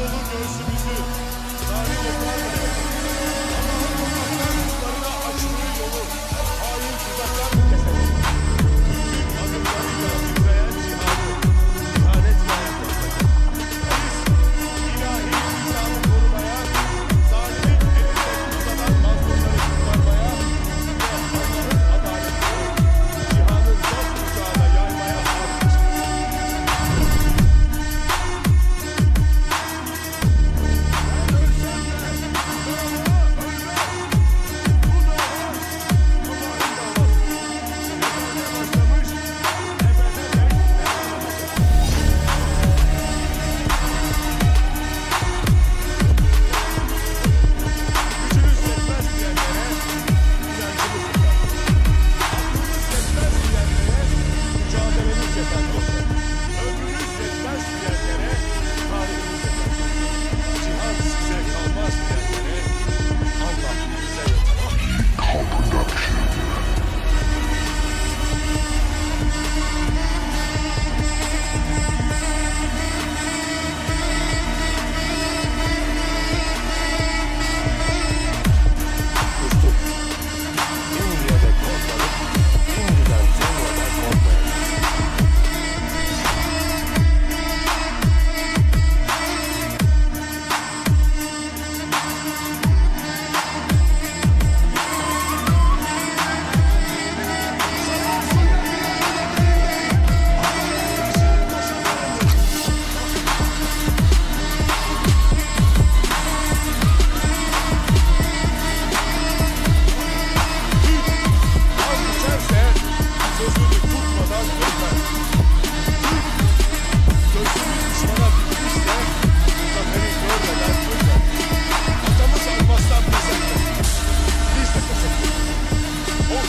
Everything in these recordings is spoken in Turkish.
dolu göğsümüzü sadece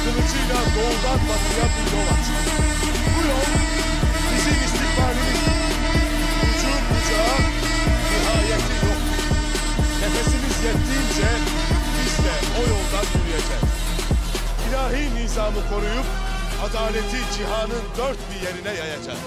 kılıcıyla doğudan batıya bir. Bu yol bizim istikbalimiz. Ucu bucağı nihayeti yok. Nefesimiz biz de o yoldan yürüyeceğiz. İlahi nizamı koruyup adaleti cihanın dört bir yerine yayacağız.